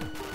you